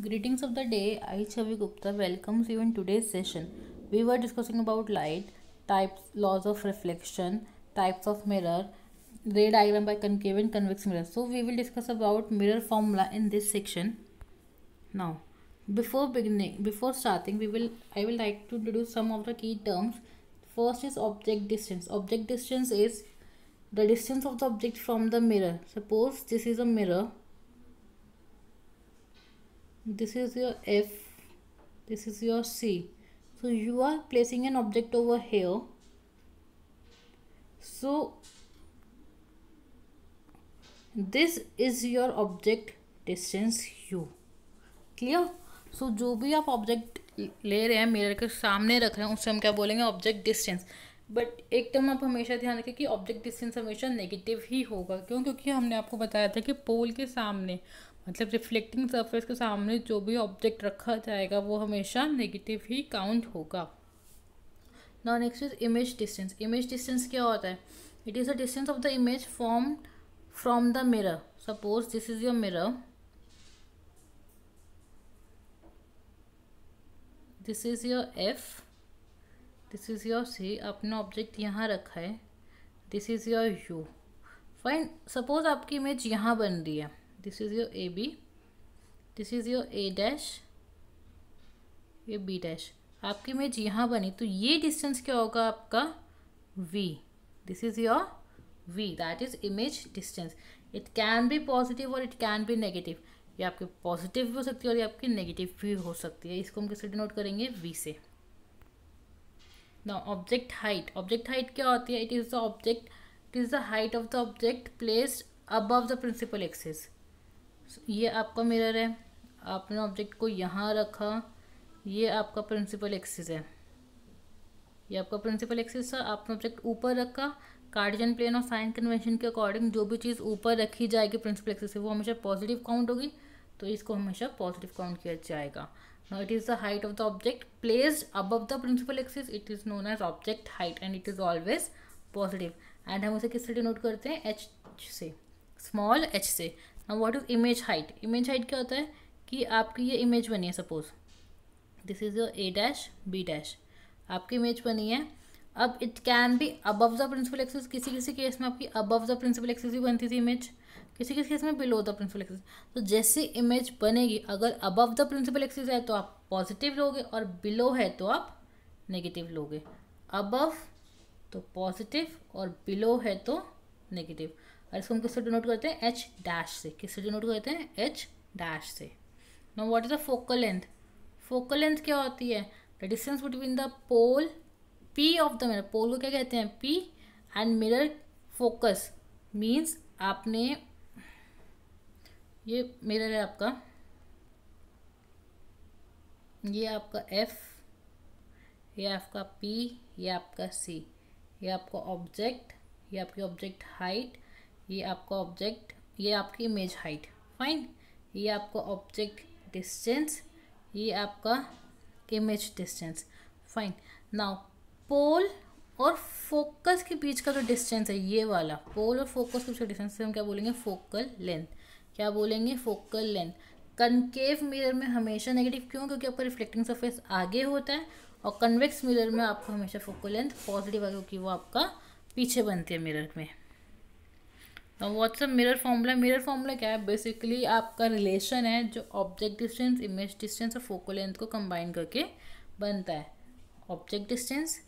Greetings of the day. I Chavi Gupta welcomes you in today's session. We were discussing about light, types, laws of reflection, types of mirror, ray diagram by concave and convex mirror. So we will discuss about mirror formula in this section. Now, before beginning, before starting, we will I will like to introduce some of the key terms. First is object distance. Object distance is the distance of the object from the mirror. Suppose this is a mirror this is your f, this is your c. So, you are placing an object over here. So, this is your object distance u. Clear so जो भी आप object ले रहे हैं mirror के सामने रख रहे हैं, उससे हम क्या बोलेंगे? ऑब्जेक्ट डिस्टेंस बट एक टर्म आप हमेशा ध्यान रखें कि ऑब्जेक्ट डिस्टेंस हमेशा नेगेटिव ही होगा। क्यों? क्योंकि हमने आपको बताया था कि पोल के सामने मतलब रिफ्लेक्टिंग सरफेस के सामने जो भी ऑब्जेक्ट रखा जाएगा, वो हमेशा नेगेटिव ही काउंट होगा। Now next is image distance image distance क्या होता है? It is the distance of the image form from the mirror suppose this is your mirror this is your F this is your C आपने object यहाँ रखा है. This is your U fine suppose आपकी image यहाँ बन रही है. This is your AB this is your A dash ये B डैश आपकी इमेज यहाँ बनी तो ये डिस्टेंस क्या होगा आपका? V. This is your V. That is image distance it can be positive और इट कैन बी नेगेटिव ये आपके पॉजिटिव भी हो सकती है और ये आपकी नेगेटिव भी हो सकती है। इसको हम किससे डिनोट करेंगे? V से। ना ऑब्जेक्ट हाइट ऑब्जेक्ट हाइट क्या होती है? It is the object it is the height of the object placed above the principal axis ये आपका मिरर है। आपने ऑब्जेक्ट को यहाँ रखा। ये आपका प्रिंसिपल एक्सिस है। ये आपका प्रिंसिपल एक्सिस है आपने ऑब्जेक्ट ऊपर रखा। कार्डियन प्लेन और साइन कन्वेंशन के अकॉर्डिंग जो भी चीज़ ऊपर रखी जाएगी प्रिंसिपल एक्सिस से, वो हमेशा पॉजिटिव काउंट होगी। तो इसको हमेशा पॉजिटिव काउंट किया जाएगा। Now it is the height of the object placed above the principal axis it is known as object height and it is always positive and हम उसे किस से डिनोट करते हैं? एच से। स्मॉल एच से। What is image height image height क्या होता है कि आपकी ये इमेज बनी है suppose this is your A dash B dash आपकी इमेज बनी है। अब it can be above the principal axis किसी किसी केस में आपकी अबव द प्रिंसिपल एक्सिस भी बनती थी इमेज किसी किसी केस में बिलो द प्रिंसिपल एक्सिस तो जैसे इमेज बनेगी, अगर अबव द प्रिंसिपल एक्सिस है तो आप पॉजिटिव लोगे और बिलो है तो आप नेगेटिव लोगे. अबव तो पॉजिटिव और बिलो है तो नेगेटिव और इसको हम किससे डिनोट करते हैं? एच डैश से। किससे डिनोट करते हैं? एच डैश से। Now what is the focal length focal length क्या होती है? The distance between the pole P of the mirror pole को क्या कहते हैं? P and mirror focus means आपने ये मिरर है आपका। ये आपका एफ़ ये आपका पी ये आपका सी ये आपका ऑब्जेक्ट ये आपकी ऑब्जेक्ट हाइट ये आपका ऑब्जेक्ट ये आपकी इमेज हाइट फाइन ये आपका ऑब्जेक्ट डिस्टेंस ये आपका image distance fine now pole और फोकस के बीच का जो तो डिस्टेंस है, ये वाला पोल और फोकस के बीच का डिस्टेंस हम क्या बोलेंगे? फोकल लेंथ क्या बोलेंगे? फोकल लेंथ कनकेव मिरर में हमेशा नेगेटिव क्यों? क्योंकि आपका रिफ्लेक्टिंग सरफेस आगे होता है और कन्वेक्स मिरर में आपको हमेशा फोकल लेंथ पॉजिटिव है क्योंकि वो आपका पीछे बनती है मिरर में। What's a mirror formula mirror formula क्या है? बेसिकली आपका रिलेशन है जो ऑब्जेक्ट डिस्टेंस इमेज डिस्टेंस और फोकल लेंथ को कंबाइन करके बनता है। ऑब्जेक्ट डिस्टेंस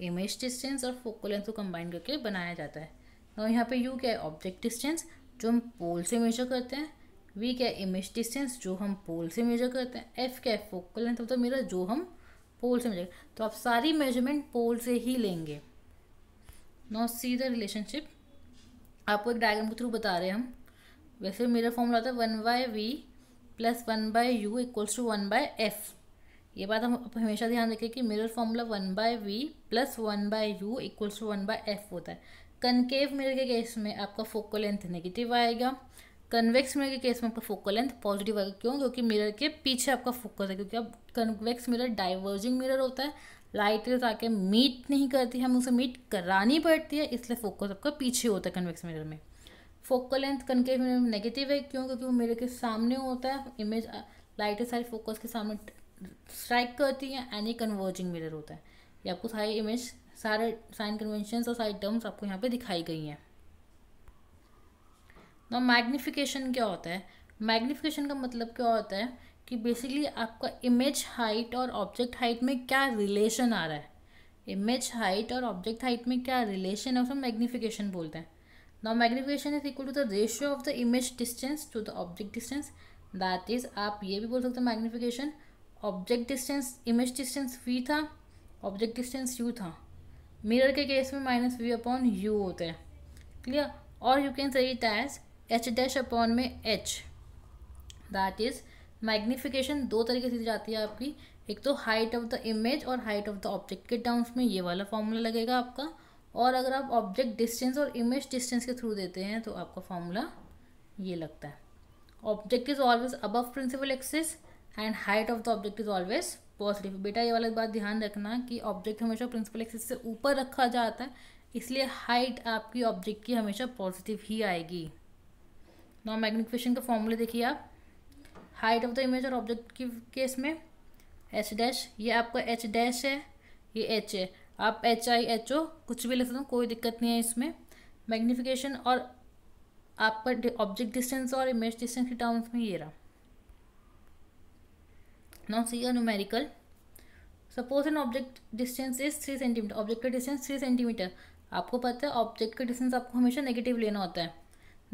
इमेज डिस्टेंस और फोकल लेंथ को कंबाइन करके बनाया जाता है। और यहाँ पे यू क्या है? ऑब्जेक्ट डिस्टेंस जो हम पोल से मेजर करते हैं। वी क्या है? इमेज डिस्टेंस जो हम पोल से मेजर करते हैं। एफ़ क्या है? फोकल लेंथ मतलब मिरर जो हम पोल से मेजर तो आप सारी मेज़रमेंट पोल से ही लेंगे। नो सी द रिलेशनशिप आपको एक डायग्राम के थ्रू बता रहे हैं हम। वैसे मेरा फॉर्मूला था one by V plus one by U equals to one by F ये बात हम हमेशा ध्यान रखें कि mirror formula one by V plus one by U equals to one by F होता है। कनकेव मिरर के केस में आपका फोकल लेंथ नेगेटिव आएगा। कन्वेक्स मिरर के केस में आपका फोकल लेंथ पॉजिटिव आएगा। क्यों? क्योंकि मिरर के पीछे आपका फोकस है। क्योंकि अब कन्वेक्स मिरर डाइवर्जिंग मिरर होता है। लाइट आके मीट नहीं करती, हमें उसे मीट करानी पड़ती है, इसलिए फोकस आपका पीछे होता है कन्वेक्स मिरर में। फोकल लेंथ कनकेव मिरर में नेगेटिव है, क्यों? क्योंकि वो मिरर के सामने होता है इमेज लाइटें सारी फोकस के सामने स्ट्राइक करती है ये कन्वर्जिंग मिरर होता है। ये आपको सारी इमेज सारे साइन कन्वेंशन और सारी टर्म्स आपको यहाँ पे दिखाई गई हैं। ना मैग्निफिकेशन क्या होता है? मैग्निफिकेशन का मतलब क्या होता है? कि बेसिकली आपका इमेज हाइट और ऑब्जेक्ट हाइट में क्या रिलेशन आ रहा है? इमेज हाइट और ऑब्जेक्ट हाइट में क्या रिलेशन है? उसमें मैग्निफिकेशन बोलते हैं। Now magnification is equal to the ratio of the image distance to the object distance that is आप ये भी बोल सकते हैं magnification object distance image distance V था ऑब्जेक्ट डिस्टेंस यू था। मिरर के केस में माइनस वी अपॉन यू होते हैं। क्लियर और you can say it as H dash upon में एच दैट इज़ मैग्निफिकेशन दो तरीके से जाती है आपकी। एक तो हाइट ऑफ़ द इमेज और हाइट ऑफ़ द ऑब्जेक्ट के टर्म्स में ये वाला फॉर्मूला लगेगा आपका। और अगर आप ऑब्जेक्ट डिस्टेंस और इमेज डिस्टेंस के थ्रू देते हैं तो आपका फॉर्मूला ये लगता है। Object is always above principal axis and height of the object is always positive बेटा, ये वाला बात ध्यान रखना कि ऑब्जेक्ट हमेशा प्रिंसिपल एक्सिस से ऊपर रखा जाता है, इसलिए हाइट आपकी ऑब्जेक्ट की हमेशा पॉजिटिव ही आएगी। नॉ मैग्निफिकेशन का फॉर्मूला देखिए आप। हाइट ऑफ़ द इमेज और ऑब्जेक्ट की केस में? एच डैश ये आपका एच डैश है, ये एच है। आप एच आई एच ओ कुछ भी लिख सकते हो, कोई दिक्कत नहीं है इसमें। मैग्नीफिकेशन और आपका ऑब्जेक्ट डिस्टेंस और इमेज डिस्टेंस के टर्म्स में ये रहा। Now see numerical suppose an object distance is three centimetre object का डिस्टेंस थ्री सेंटीमीटर आपको पता है ऑब्जेक्ट का डिस्टेंस आपको हमेशा नेगेटिव लेना होता है।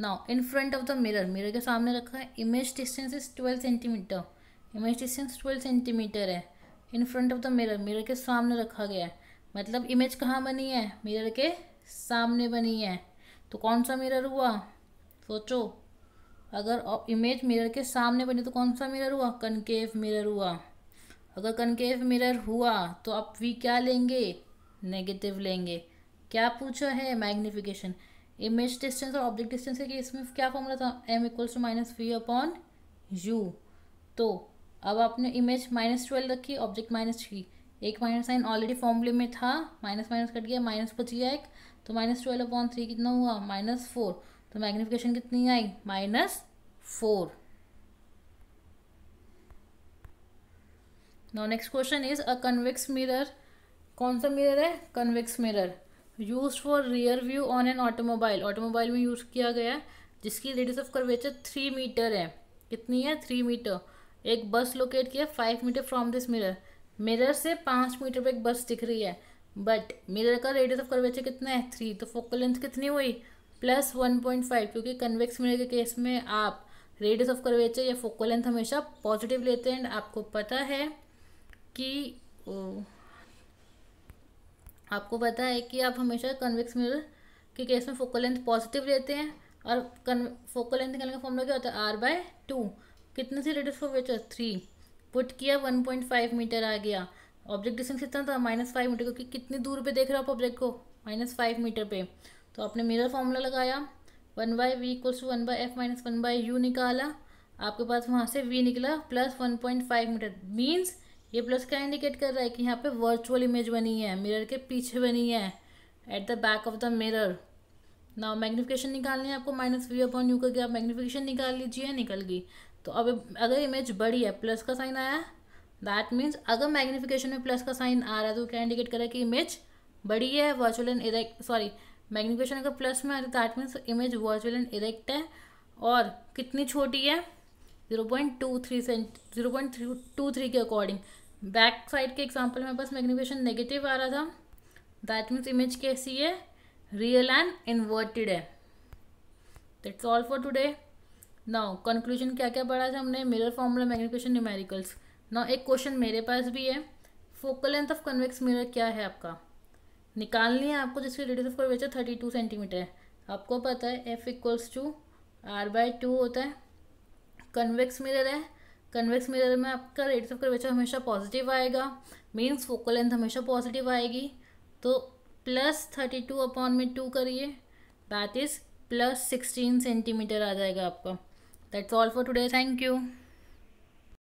Now in front of the mirror mirror के सामने रखा है image distance is twelve centimetre image distance twelve centimetre है. In front of the mirror mirror के सामने रखा गया है. मतलब इमेज कहाँ बनी है? मिरर के सामने बनी है. तो कौन सा मिरर हुआ? सोचो. अगर इमेज मिरर के सामने बनी तो कौन सा मिरर हुआ? कनकेव मिरर हुआ. अगर कनकेव मिरर हुआ तो आप वी क्या लेंगे? नेगेटिव लेंगे. क्या पूछा है? मैग्निफिकेशन इमेज डिस्टेंस और ऑब्जेक्ट डिस्टेंस के इसमें क्या फॉर्मूला था? M equals to minus v upon u तो अब आपने इमेज माइनस ट्वेल्व रखी ऑब्जेक्ट माइनस थ्री एक माइनस साइन ऑलरेडी फॉर्मूले में था माइनस माइनस कट गया माइनस बच गया एक. तो माइनस ट्वेल्व अपॉन थ्री कितना हुआ? माइनस फोर तो मैग्निफिकेशन कितनी आई? Minus four next question is a convex mirror कौन सा मिरर है? Convex mirror use for rear view on an automobile automobile में यूज़ किया गया है जिसकी radius of curvature three metre है। कितनी है? थ्री मीटर एक बस लोकेट किया five metre from this mirror mirror से पाँच मीटर पर एक बस दिख रही है। बट मिरर का रेडियस ऑफ़ कर्वेचर कितना है? थ्री तो फोकल लेंथ कितनी हुई? प्लस वन पॉइंट फाइव क्योंकि कन्वेक्स मिरर के केस में आप रेडियस ऑफ़ कर्वेचर या फोकल लेंथ हमेशा पॉजिटिव लेते हैं। आपको पता है कि ओ, आपको पता है कि आप हमेशा कन्वेक्स मिरर के केस में फोकल लेंथ पॉजिटिव लेते हैं और फोकल लेंथ निकालने का फॉर्मूला क्या होता है? आर बाय टू कितने सी radius curvature three put किया वन पॉइंट फाइव मीटर आ गया. ऑब्जेक्ट डिस्टेंस कितना था? माइनस फाइव मीटर क्योंकि कितनी दूर पे देख रहे हो आप ऑब्जेक्ट को? माइनस फाइव मीटर पे. तो आपने मिरर फॉर्मूला लगाया. One by v equals to one by f minus one by u निकाला. आपके पास वहाँ से वी निकला plus one point five metre means ये प्लस क्या इंडिकेट कर रहा है कि यहाँ पे वर्चुअल इमेज बनी है मिरर के पीछे बनी है at the back of the mirror ना मैग्निफिकेशन निकालनी है आपको माइनस वी अपॉन यू करके आप मैग्निफिकेशन निकाल लीजिए, निकल गई। तो अब अगर इमेज बड़ी है प्लस का साइन आया दैट मीन्स अगर मैग्निफिकेशन में प्लस का साइन आ रहा है तो क्या इंडिकेट करे कि इमेज बड़ी है virtual and erect sorry magnification अगर प्लस में आ रहा है that means image virtual and erect है, और कितनी छोटी है? Zero point two three cent zero point two three के अकॉर्डिंग बैक साइड के एग्ज़ाम्पल में बस मैग्निफिकेशन नेगेटिव आ रहा था। दैट मीन्स इमेज कैसी है? रियल एंड इन्वर्टेड है। That's all for today now conclusion क्या क्या पढ़ा था हमने? Mirror formula magnification numericals now एक क्वेश्चन मेरे पास भी है। Focal length of convex mirror क्या है आपका? निकालनी है आपको जिसकी radius of curvature thirty two centimetre है। आपको पता है f equals to r by two होता है। कन्वेक्स मिरर है। कन्वेक्स मिरर में आपका रेडियस ऑफ़ कर्वेचर हमेशा पॉजिटिव आएगा मीन्स फोकल लेंथ हमेशा पॉजिटिव आएगी तो प्लस थर्टी टू अपॉन में टू करिए that is plus sixteen centimetre आ जाएगा आपका that's all for today thank you.